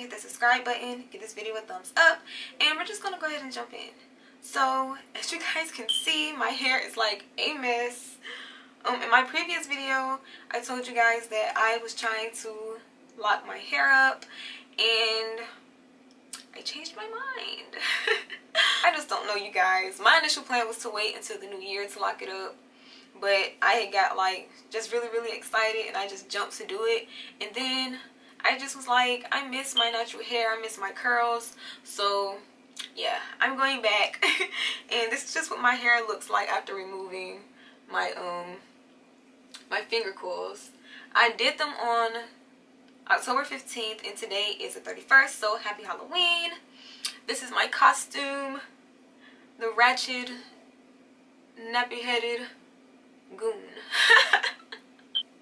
hit the subscribe button, give this video a thumbs up, and we're just gonna go ahead and jump in. So, as you guys can see, my hair is like a mess. Um, in my previous video, I told you guys that I was trying to lock my hair up, and I changed my mind. I just don't know, you guys. My initial plan was to wait until the new year to lock it up but I had got like just really really excited and I just jumped to do it and then I just was like I miss my natural hair I miss my curls. So yeah I'm going back. And this is just what my hair looks like after removing my um my finger coils. I did them on October 15th and today is the 31st so happy Halloween. This is my costume the ratchet nappy headed goon.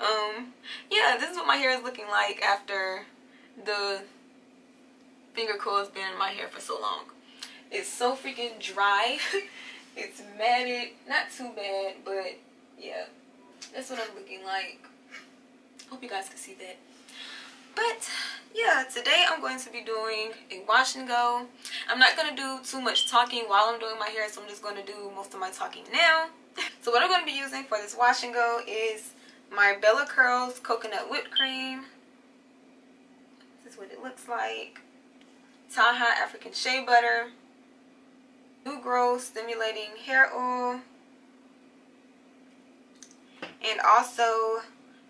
um, yeah, this is what my hair is looking like after the finger coil has been in my hair for so long. It's so freaking dry. it's matted. Not too bad, but yeah. That's what I'm looking like. Hope you guys can see that. But yeah, today I'm going to be doing a wash and go. I'm not going to do too much talking while I'm doing my hair, so I'm just going to do most of my talking now. so what I'm going to be using for this wash and go is my Bella Curls Coconut Whipped Cream. This is what it looks like. Taha African Shea Butter. New Growth Stimulating Hair Oil. And also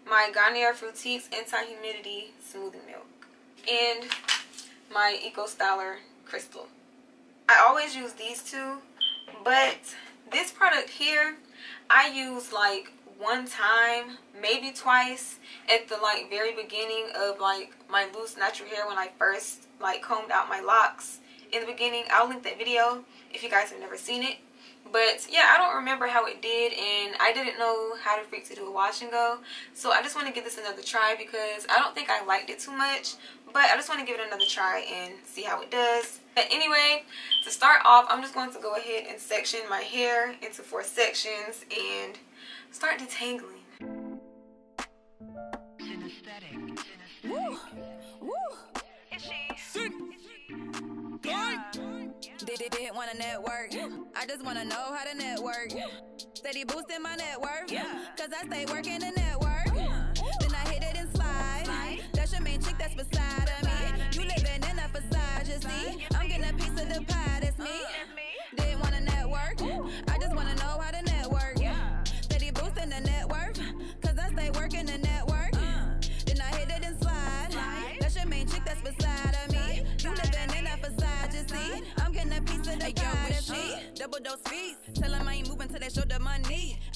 my Garnier Fructis Anti-Humidity Smoothing Milk. And my Eco Styler Crystal. I always use these two, but this product here I use like one time maybe twice at the like very beginning of like my loose natural hair when I first like combed out my locks in the beginning. I'll link that video if you guys have never seen it. But yeah I don't remember how it did and I didn't know how to freak to do a wash and go. So I just want to give this another try because I don't think I liked it too much but I just want to give it another try and see how it does. But anyway to start off I'm just going to go ahead and section my hair into four sections and start detangling Woo. Woo. Is she? Yeah. Did, did, wanna network. I just wanna know how to network. Steady boosting my net worth. Cause I stay working the network.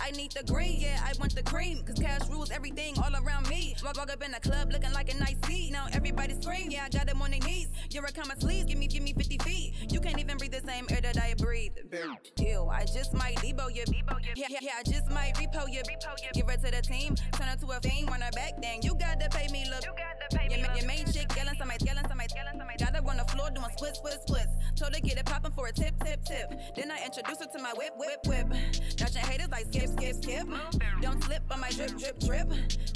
I need the green, yeah, I want the cream. Cause cash rules everything all around me. Walk, walk up in the club looking like a nice seat. Now everybody scream, yeah, I got them on their knees. You're a common sleeves, give me, give me 50 feet. Breathe. Ew, I just might debo you. Yeah, yeah, yeah, I just might repo you. Give her to the team, turn her to a run her back, then you gotta pay me, look. Your, your main chick yelling somebody, yelling somebody, yelling somebody. Got her on the floor doing split, split, splits. Told her get it poppin' for a tip, tip, tip. Then I introduced her to my whip, whip, whip. Dodging haters like skip, skip, skip. Don't slip on my drip, drip, drip.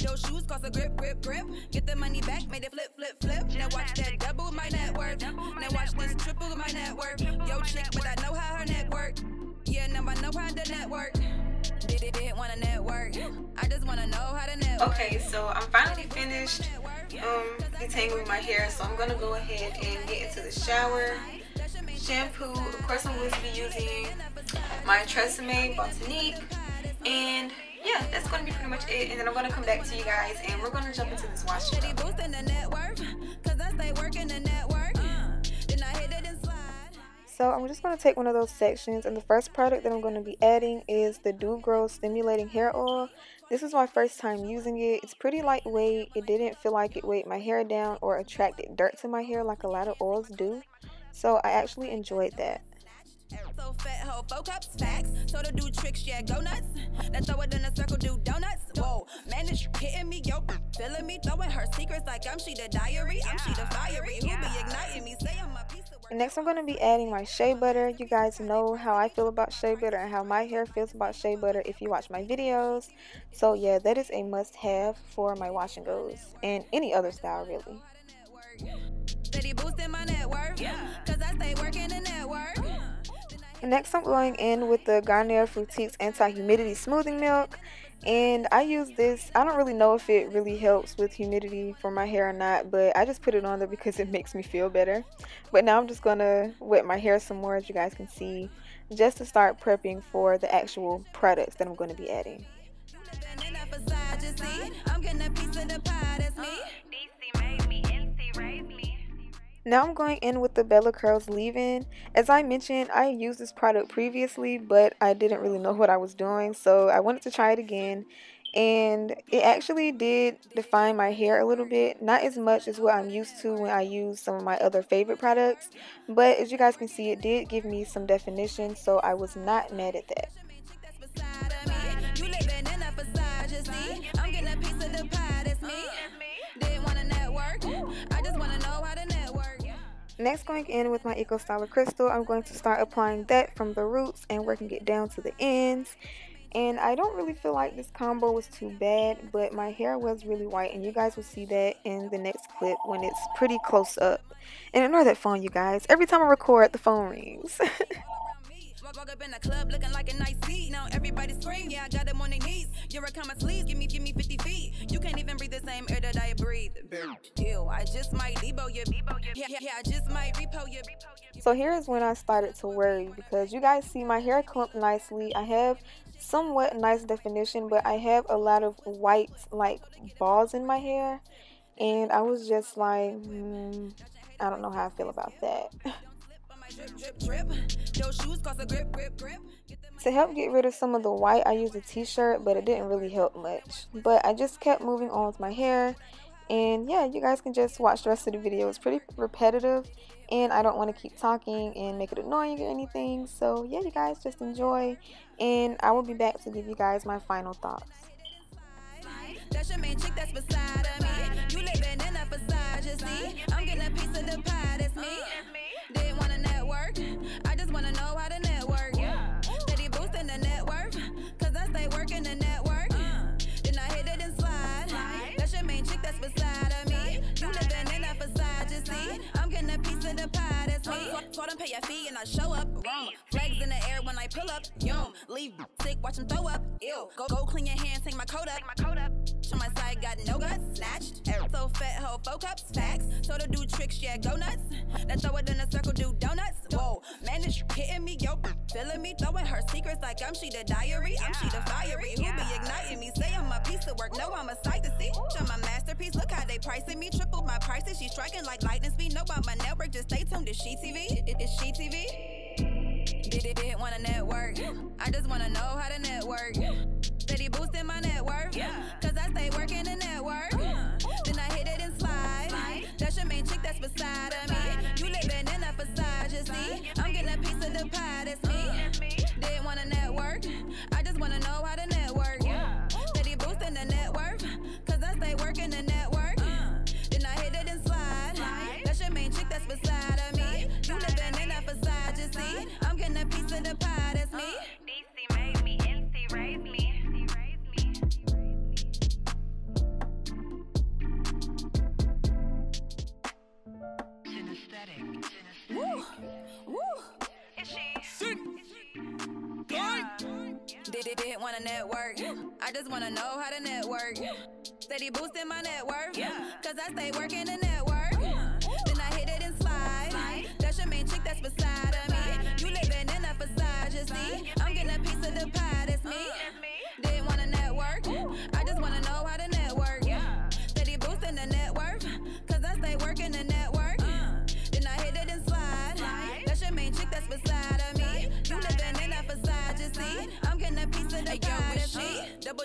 Those shoes cost a grip, grip, grip. Get the money back, made it flip, flip, flip. Now watch that double my net worth. Now watch this triple my net worth. Yo chick, but I know how to network. Okay, so I'm finally finished um detangling my hair, so I'm gonna go ahead and get into the shower. Shampoo, of course I'm going to be using my Tresemme Botanique and yeah, that's going to be pretty much it. And then I'm going to come back to you guys and we're going to jump into this wash. So I'm just going to take one of those sections and the first product that I'm going to be adding is the Doo Gro Stimulating Hair Oil. This is my first time using it. It's pretty lightweight. It didn't feel like it weighed my hair down or attracted dirt to my hair like a lot of oils do. So I actually enjoyed that. So fat hoe, four cups, facts. Told her do tricks, yeah, go nuts. Then throw it in a circle, do donuts. Whoa, man, it's hitting me, yo, feeling me, throwing her secrets like I'm she the diary. I'm she the fiery. Who be igniting me? Say I'm a. Next, I'm going to be adding my shea butter. You guys know how I feel about shea butter and how my hair feels about shea butter if you watch my videos. So yeah, that is a must have for my wash and goes and any other style really. Next, I'm going in with the Garnier Fructis Anti-Humidity Smoothing Milk. And I use this, I don't really know if it really helps with humidity for my hair or not, but I just put it on there because it makes me feel better. But now I'm just to wet my hair some more as you guys can see, just to start prepping for the actual products that I'm going to be adding. Now I'm going in with the Bella Curls leave-in. As I mentioned, I used this product previously, but I didn't really know what I was doing, so I wanted to try it again. And it actually did define my hair a little bit, not as much as what I'm used to when I use some of my other favorite products, but as you guys can see, it did give me some definition, so I was not mad at that. Next going in with my Eco Styler Crystal, I'm going to start applying that from the roots and working it down to the ends. And I don't really feel like this combo was too bad, but my hair was really white and you guys will see that in the next clip when it's pretty close up. And ignore that phone you guys, every time I record the phone rings. Walk up in the club looking like a nice seat. Now everybody scream, yeah, I got them on their knees. You're a my sleeves, give me, give me 50 feet. So here's when I started to worry because you guys see my hair clumped nicely. I have somewhat nice definition, but I have a lot of white like balls in my hair. And I was just like, hmm, I don't know how I feel about that. To help get rid of some of the white, I used a t-shirt, but it didn't really help much. But I just kept moving on with my hair. And yeah, you guys can just watch the rest of the video. It's pretty repetitive, and I don't want to keep talking and make it annoying or anything. So yeah, you guys just enjoy, and I will be back to give you guys my final thoughts. Leave sick, watch them throw up. Ew. Go, go clean your hands, take my coat up. Take my coat up. On my side, got no guts, snatched. So fat, hoe, four cups, facts. So to do tricks, yeah, go nuts. Then throw it in a circle, do donuts. Whoa, man, it's hitting me, yo, feeling me, throwing her secrets like I'm she the diary. I'm she the fiery. Who be igniting me? Say I'm a piece of work, no, I'm a sight to see. Show my masterpiece, look how they pricing me. Triple my prices, she striking like lightning speed. Know about my network, just stay tuned. Is she TV? Is she TV? Did didn't wanna network. I just wanna know how to network. Steady boosting my net worth. Cause I stay working the network. Wanna network. I just wanna know how to network. Steady boosting my net worth. Cause I stay working the network.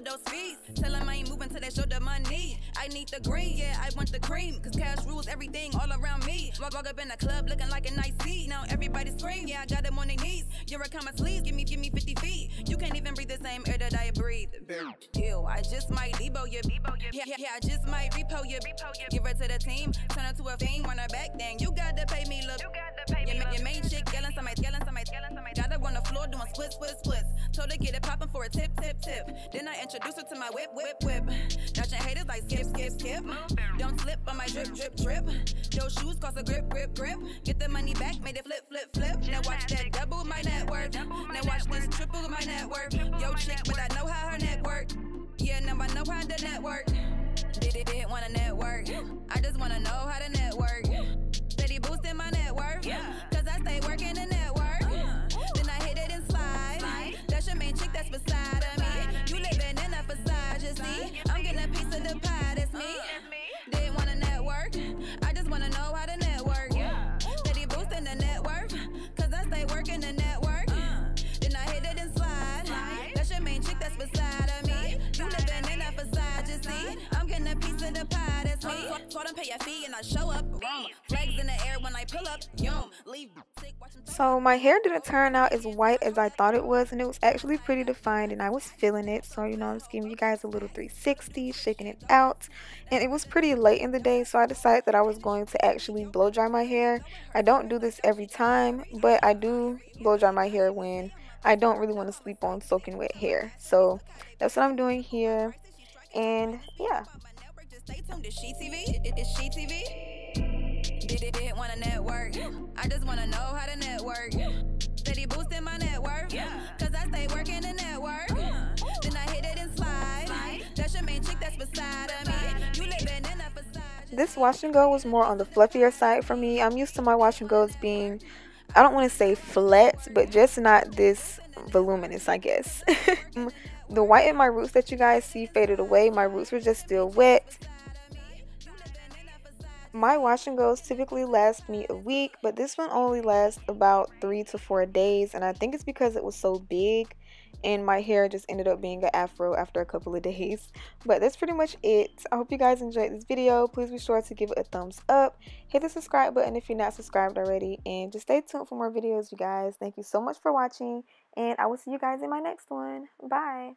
Dose. Tell them I ain't moving till they show the money. I need the green, yeah, I want the cream. Cause cash rules everything all around me. Walk, walk up in the club looking like a nice seat. Now everybody scream, yeah, I got them on their knees. You're a my sleeves, give me, give me 50 feet. You can't even breathe the same air that I breathe. Ew, I just might debo you. Yeah, yeah, yeah, I just might repo you. Give her to the team, turn her to a fiend, her back, then you gotta pay me, look. Your, ma- your main chick yelling, somebody yelling, somebody yelling, somebody. Got her on the floor doing splits, splits, splits. Told her get it poppin' for a tip, tip, tip. Then I introduced her to my whip, whip, whip. Flashing haters like skip, skip, skip. Don't slip on my drip, drip, drip. Those shoes cost a grip, grip, grip. Get the money back, made it flip, flip, flip. Now watch that double my net worth. Now watch this triple my net worth. Yo, chick, but I know how her net work. Yeah, now I know how the network. Did it, didn't wanna network. I just wanna know how to network. Steady boosting my net worth. Cause I stay working pay your fee and I show up. Flags in the air when I pull up, yum. Leave So my hair didn't turn out as white as I thought it was and it was actually pretty defined and I was feeling it. So you know I'm just giving you guys a little 360, shaking it out. And it was pretty late in the day so I decided that I was going to actually blow dry my hair. I don't do this every time but I do blow dry my hair when I don't really want to sleep on soaking wet hair. So that's what I'm doing here. And yeah. Stay tuned. Is she TV? It- it- Is she TV? Did it, didn't wanna network. I just wanna know how to network. Steady boosting my. Cause I stay working the network. Then I hit it and slide. That's your main chick that's beside of me. You living in a facade. This wash and go was more on the fluffier side for me. I'm used to my wash and goes being, I don't want to say flat, but just not this voluminous, I guess. the white in my roots that you guys see faded away. My roots were just still wet. My wash and goes typically last me a week, but this one only lasts about three to four days, and I think it's because it was so big and my hair just ended up being an afro after a couple of days. But that's pretty much it. I hope you guys enjoyed this video. Please be sure to give it a thumbs up. Hit the subscribe button if you're not subscribed already and just stay tuned for more videos you guys. Thank you so much for watching and i will see you guys in my next one. Bye.